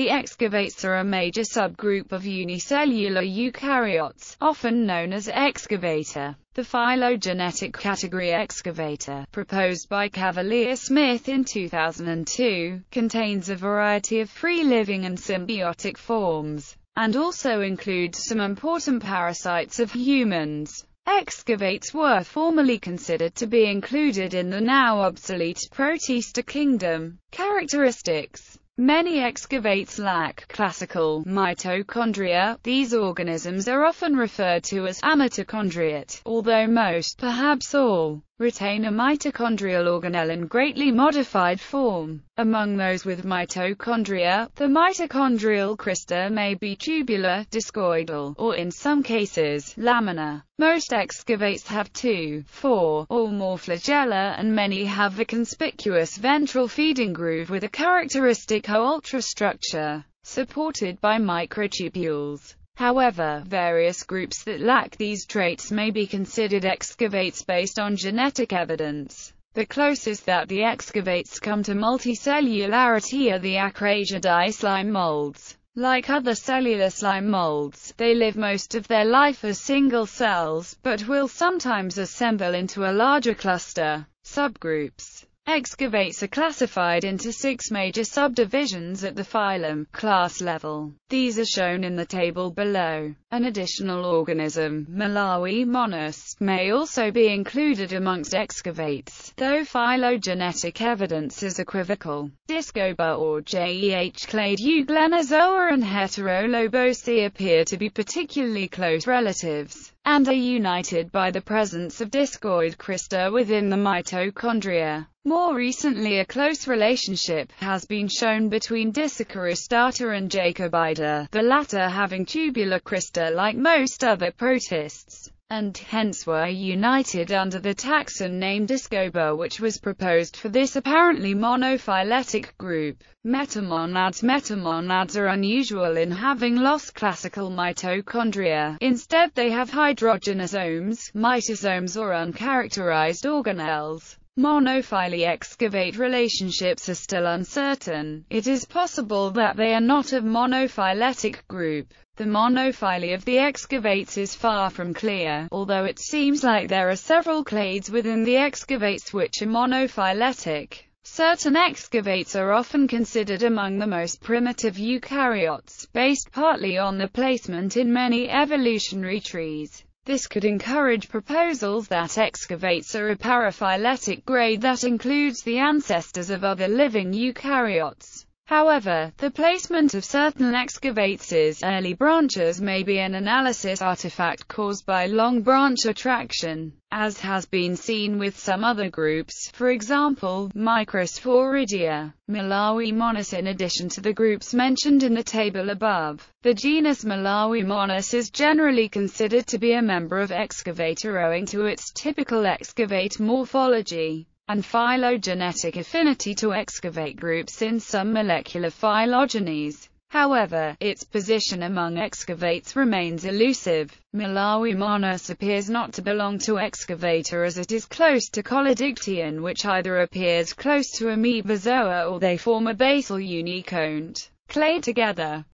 The excavates are a major subgroup of unicellular eukaryotes, often known as Excavata. The phylogenetic category Excavata, proposed by Cavalier Smith in 2002, contains a variety of free-living and symbiotic forms, and also includes some important parasites of humans. Excavates were formerly considered to be included in the now obsolete Protista kingdom. Characteristics Many excavates lack classical mitochondria. These organisms are often referred to as amitochondriate, although most, perhaps all, retain a mitochondrial organelle in greatly modified form. Among those with mitochondria, the mitochondrial crista may be tubular, discoidal, or in some cases, laminar. Most excavates have two, four, or more flagella and many have a conspicuous ventral feeding groove with a characteristic ultrastructure, supported by microtubules. However, various groups that lack these traits may be considered excavates based on genetic evidence. The closest that the excavates come to multicellularity are the Acrasidae slime molds. Like other cellular slime molds, they live most of their life as single cells, but will sometimes assemble into a larger cluster. Subgroups Excavates are classified into six major subdivisions at the phylum, class level. These are shown in the table below. An additional organism, Malawimonas, may also be included amongst excavates, though phylogenetic evidence is equivocal. Discoba or JEH clade euglenozoa and Heterolobosea appear to be particularly close relatives and are united by the presence of discoid crista within the mitochondria. More recently a close relationship has been shown between Discicristata and Jakobida, the latter having tubular crista like most other protists and hence were united under the taxon name Discoba which was proposed for this apparently monophyletic group. Metamonads Metamonads are unusual in having lost classical mitochondria, instead they have hydrogenosomes, mitosomes or uncharacterized organelles. Monophyly excavate relationships are still uncertain. It is possible that they are not of monophyletic group. The monophyly of the excavates is far from clear, although it seems like there are several clades within the excavates which are monophyletic. Certain excavates are often considered among the most primitive eukaryotes, based partly on the placement in many evolutionary trees. This could encourage proposals that excavates a paraphyletic grade that includes the ancestors of other living eukaryotes. However, the placement of certain excavates early branches may be an analysis artifact caused by long branch attraction, as has been seen with some other groups, for example, Microsporidia, Malawimonas in addition to the groups mentioned in the table above. The genus Malawimonas is generally considered to be a member of Excavata owing to its typical excavate morphology and phylogenetic affinity to excavate groups in some molecular phylogenies. However, its position among excavates remains elusive. Malawimonas appears not to belong to Excavata as it is close to Collodictyon which either appears close to Amoebozoa or they form a basal unikont clade together.